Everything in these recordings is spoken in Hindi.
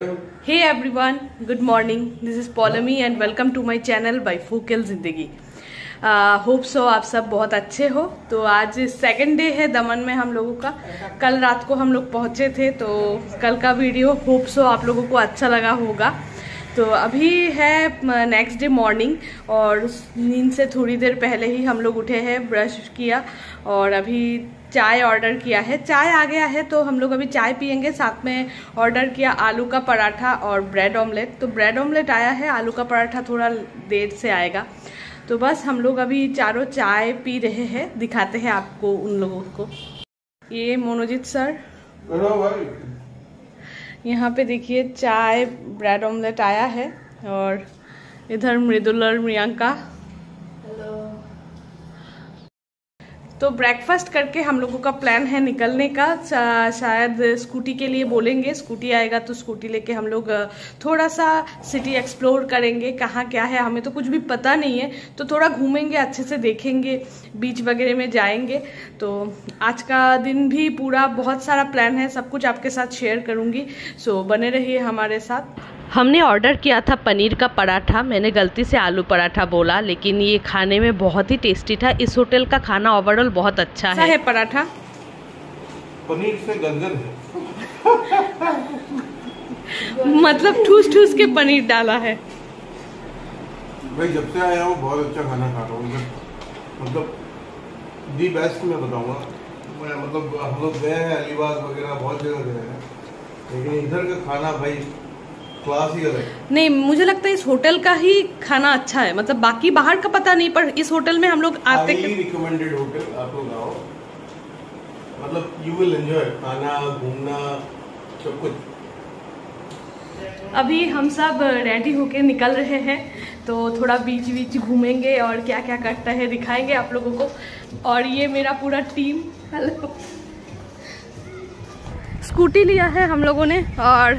Hey one good morning this is Paulami and welcome to my channel by फूकल ज़िंदगी होप सो आप सब बहुत अच्छे हो। तो आज सेकेंड डे है दमन में हम लोगों का। कल रात को हम लोग पहुँचे थे तो कल का वीडियो होप सो आप लोगों को अच्छा लगा होगा। तो अभी है नेक्स्ट डे मॉर्निंग और नींद से थोड़ी देर पहले ही हम लोग उठे हैं ब्रश किया और अभी चाय ऑर्डर किया है। चाय आ गया है तो हम लोग अभी चाय पियेंगे, साथ में ऑर्डर किया आलू का पराठा और ब्रेड ऑमलेट तो ब्रेड ऑमलेट आया है, आलू का पराठा थोड़ा देर से आएगा। तो बस हम लोग अभी चारों चाय पी रहे हैं, दिखाते हैं आपको उन लोगों को। ये मोनोजीत सर। यहाँ पे देखिए चाय ब्रेड ऑमलेट आया है और इधर मृदुल और प्रियंका तो ब्रेकफास्ट करके हम लोगों का प्लान है निकलने का। शायद स्कूटी के लिए बोलेंगे। स्कूटी आएगा तो स्कूटी लेके हम लोग थोड़ा सा सिटी एक्सप्लोर करेंगे। कहाँ क्या है, हमें तो कुछ भी पता नहीं है। तो थोड़ा घूमेंगे, अच्छे से देखेंगे बीच वगैरह में जाएँगे। तो आज का दिन भी पूरा बहुत सारा प्लान है। सब कुछ आपके साथ शेयर करूँगी। सो बने रहिए हमारे साथ। हमने ऑर्डर किया था पनीर का पराठा। मैंने गलती से आलू पराठा बोला लेकिन ये खाने में बहुत ही टेस्टी था। इस होटल का खाना ओवरऑल बहुत अच्छा है, है पराठा? पनीर से गंजन मतलब ठूस ठूस के पनीर डाला है। भाई जब से आया हूँ बहुत अच्छा खाना खा रहा हूँ। मतलब दी बेस्ट मैं बताऊँगा। मतलब हम लोग गए हैं अलीबाग वगैरह बहुत जगह गए हैं। लेकिन इधर का खाना भाई ही नहीं मुझे लगता है इस होटल का ही खाना अच्छा है। मतलब बाकी बाहर का पता नहीं पर इस होटल में हम लोग आते हैं रिकमेंडेड होटल आप लोग आओ मतलब यू विल एंजॉय खाना घूमना सब कुछ। अभी हम सब रेडी होके निकल रहे हैं तो थोड़ा बीच बीच घूमेंगे और क्या क्या करता है दिखाएँगे आप लोगों को। और ये मेरा पूरा टीम हेलो स्कूटी लिया है हम लोगों ने और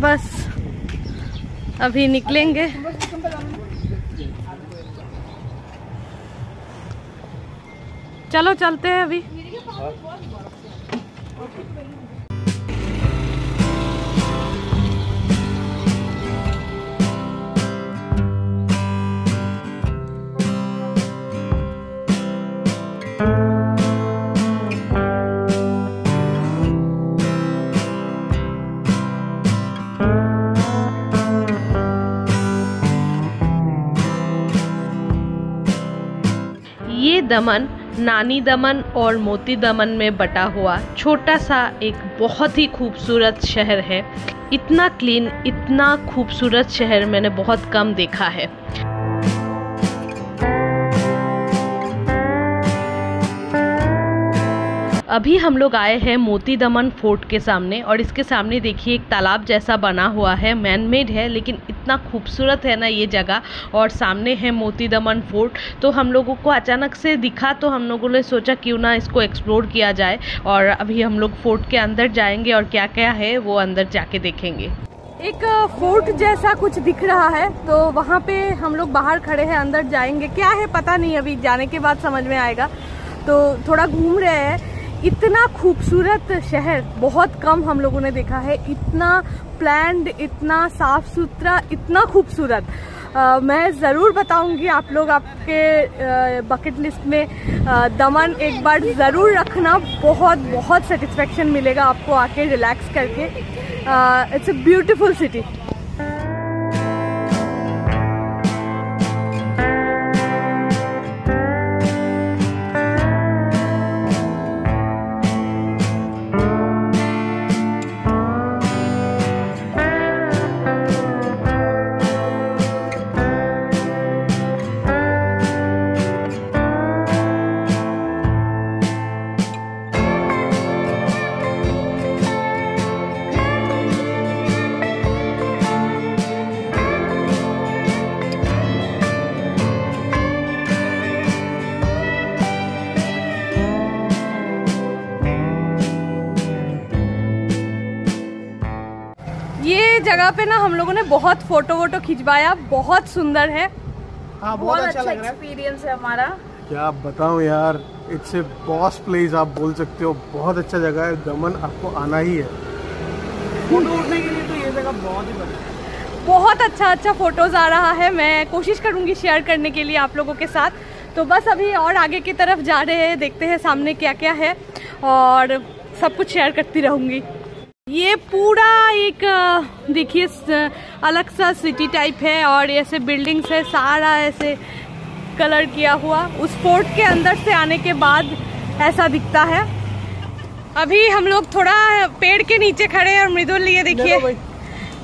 बस अभी निकलेंगे। चलो चलते हैं अभी। दमन नानी दमन और मोती दमन में बटा हुआ छोटा सा एक बहुत ही खूबसूरत शहर है। इतना क्लीन इतना खूबसूरत शहर मैंने बहुत कम देखा है। अभी हम लोग आए हैं मोती दमन फोर्ट के सामने और इसके सामने देखिए एक तालाब जैसा बना हुआ है मैन मेड है, लेकिन इतना खूबसूरत है ना ये जगह और सामने है मोती दमन फोर्ट। तो हम लोगों को अचानक से दिखा तो हम लोगों ने सोचा क्यों ना इसको एक्सप्लोर किया जाए और अभी हम लोग फोर्ट के अंदर जाएँगे और क्या क्या है वो अंदर जाके देखेंगे। एक फोर्ट जैसा कुछ दिख रहा है तो वहाँ पे हम लोग बाहर खड़े हैं, अंदर जाएँगे। क्या है पता नहीं, अभी जाने के बाद समझ में आएगा। तो थोड़ा घूम रहे हैं। इतना खूबसूरत शहर बहुत कम हम लोगों ने देखा है। इतना प्लैंड इतना साफ़ सुथरा इतना खूबसूरत। मैं ज़रूर बताऊँगी आप लोग आपके बकेट लिस्ट में आ, दमन एक बार ज़रूर रखना। बहुत बहुत सेटिस्फेक्शन मिलेगा आपको आके रिलैक्स करके। इट्स अ ब्यूटीफुल सिटी जगह पे ना हम लोगों ने बहुत फ़ोटो वोटो खिंचवाया बहुत सुंदर है। हाँ बहुत, बहुत अच्छा, अच्छा एक्सपीरियंस है। हमारा। क्या बताऊँ यार इट्स ए बॉस प्लेस आप बोल सकते हो बहुत अच्छा जगह है दमन आपको आना ही है। फ़ोटो उठने के लिए तो ये जगह बहुत ही बढ़िया बहुत अच्छा अच्छा फ़ोटोज़ आ रहा है। मैं कोशिश करूँगी शेयर करने के लिए आप लोगों के साथ। तो बस अभी और आगे की तरफ़ जा रहे हैं देखते हैं सामने क्या क्या है और सब कुछ शेयर करती रहूँगी। ये पूरा एक देखिए अलग सा सिटी टाइप है और ऐसे बिल्डिंग्स है सारा ऐसे कलर किया हुआ। उस फोर्ट के अंदर से आने के बाद ऐसा दिखता है। अभी हम लोग थोड़ा पेड़ के नीचे खड़े हैं और मृदुल लिए देखिए।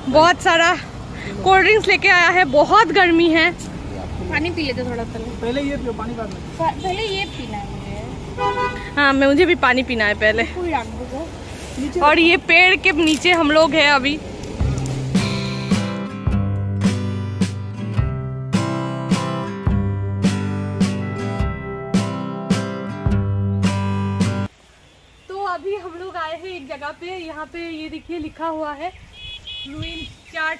बहुत सारा कोल्ड ड्रिंक्स लेके आया है बहुत गर्मी है। पानी पी लेते थोड़ा पहले। पहले ये पियो पानी बाद में। पहले ये पीना है मुझे। हाँ मैं मुझे भी पानी पीना है पहले। और ये पेड़ के नीचे हम लोग हैं अभी। तो अभी हम लोग आए हैं एक जगह पे, यहाँ पे ये देखिए लिखा हुआ है चर्च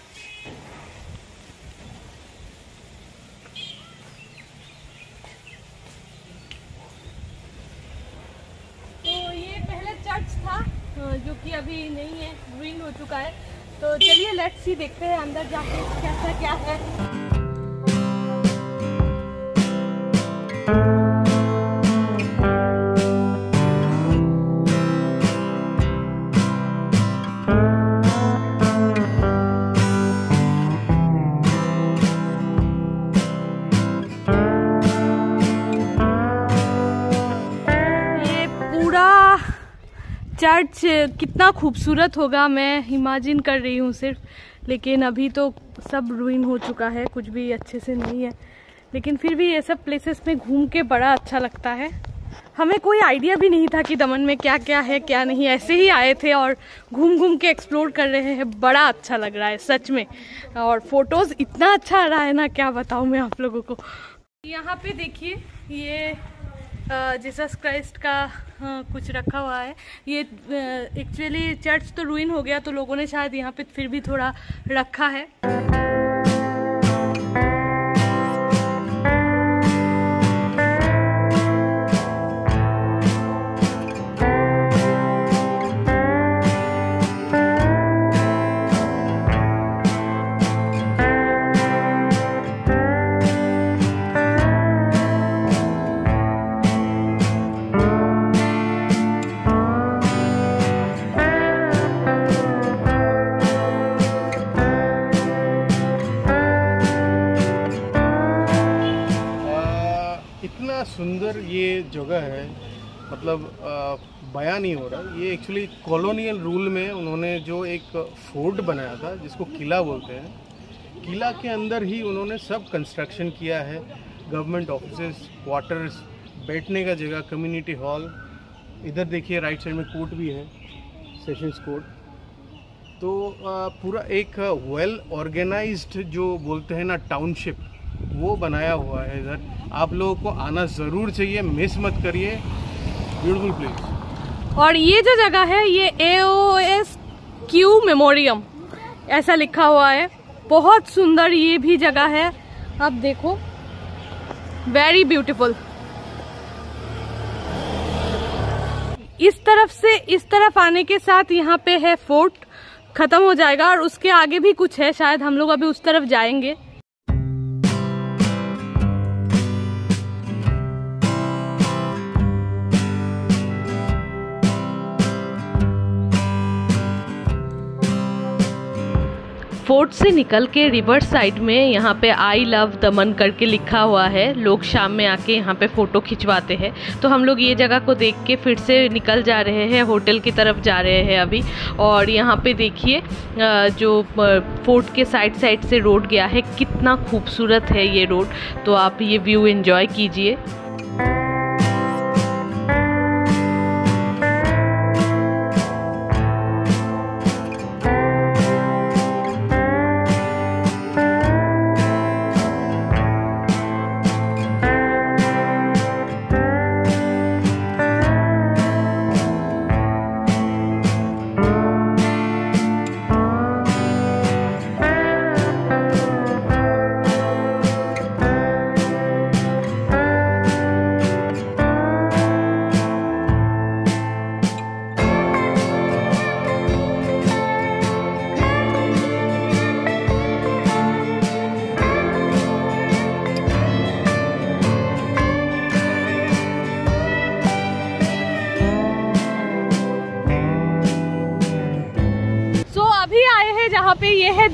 तो ये पहले चर्च था अ, जो कि अभी नहीं है ग्रीन हो चुका है। तो चलिए लेट्स सी देखते हैं अंदर जाके कैसा क्या है। चर्च कितना खूबसूरत होगा, मैं इमेजिन कर रही हूँ सिर्फ़। लेकिन अभी तो सब रुइन हो चुका है, कुछ भी अच्छे से नहीं है। लेकिन फिर भी ये सब प्लेसेस में घूम के बड़ा अच्छा लगता है। हमें कोई आइडिया भी नहीं था कि दमन में क्या क्या है, क्या नहीं। ऐसे ही आए थे और घूम घूम के एक्सप्लोर कर रहे हैं। बड़ा अच्छा लग रहा है, सच में। और फ़ोटोज़ इतना अच्छा आ रहा है ना, क्या बताऊँ मैं आप लोगों को। यहाँ पे देखिए, ये जीसस क्राइस्ट का कुछ रखा हुआ है। ये एक्चुअली चर्च तो रुइन हो गया तो लोगों ने शायद यहाँ पे फिर भी थोड़ा रखा है। इतना सुंदर ये जगह है मतलब आ, बयां नहीं हो रहा। ये एक्चुअली कॉलोनियल रूल में उन्होंने जो एक फोर्ट बनाया था जिसको किला बोलते हैं किला के अंदर ही उन्होंने सब कंस्ट्रक्शन किया है। गवर्नमेंट ऑफ़िस क्वार्टर्स बैठने का जगह कम्युनिटी हॉल इधर देखिए राइट साइड में कोर्ट भी है सेशंस कोर्ट तो पूरा एक वेल ऑर्गेनाइज्ड जो बोलते हैं ना टाउनशिप वो बनाया हुआ है इधर। आप लोगों को आना ज़रूर चाहिए मिस मत करिए। ब्यूटीफुल प्लेस और ये जो जगह है, ये A O S Q memoriam ऐसा लिखा हुआ है। बहुत सुंदर ये भी जगह है। आप देखो। वेरी ब्यूटीफुल इस तरफ़ से, इस तरफ़ आने के साथ यहाँ पे है फोर्ट खत्म हो जाएगा और उसके आगे भी कुछ है, शायद हम लोग अभी उस तरफ़ जाएँगे। फोर्ट से निकल के रिवर साइड में यहाँ पे आई लव दमन करके लिखा हुआ है। लोग शाम में आके यहाँ पे फ़ोटो खिंचवाते हैं। तो हम लोग ये जगह को देख के फिर से निकल जा रहे हैं, होटल की तरफ़ जा रहे हैं अभी। और यहाँ पे देखिए जो फोर्ट के साइड साइड से रोड गया है, कितना खूबसूरत है ये रोड। तो आप ये व्यू इन्जॉय कीजिए।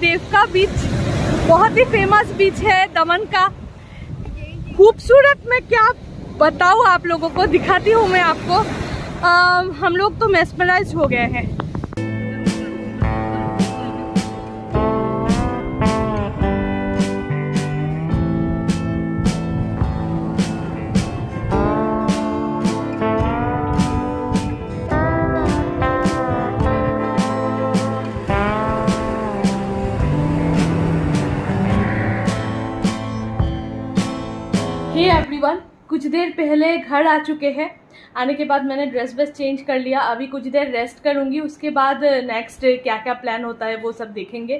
देवका बीच बहुत ही फ़ेमस बीच है दमन का। खूबसूरत मैं क्या बताऊँ आप लोगों को दिखाती हूँ मैं आपको। आ, हम लोग तो मेस्मराइज हो गए हैं हे। देर पहले घर आ चुके हैं। आने के बाद मैंने ड्रेस वेस चेंज कर लिया। अभी कुछ देर रेस्ट करूँगी। उसके बाद नेक्स्ट क्या क्या प्लान होता है वो सब देखेंगे।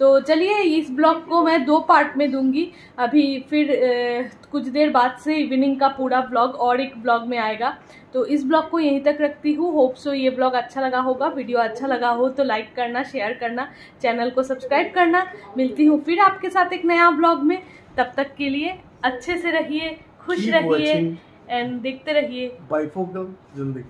तो चलिए इस ब्लॉग को मैं दो पार्ट में दूँगी। अभी फिर अ, कुछ देर बाद से इवनिंग का पूरा ब्लॉग और एक ब्लॉग में आएगा। तो इस ब्लॉग को यहीं तक रखती हूँ। होप सो ये ब्लॉग अच्छा लगा होगा। वीडियो अच्छा लगा हो तो लाइक करना शेयर करना चैनल को सब्सक्राइब करना। मिलती हूँ फिर आपके साथ एक नया ब्लॉग में। तब तक के लिए अच्छे से रहिए। खुश रहिए एंड देखते रहिए। बाइफोकल ज़िंदगी